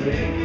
break.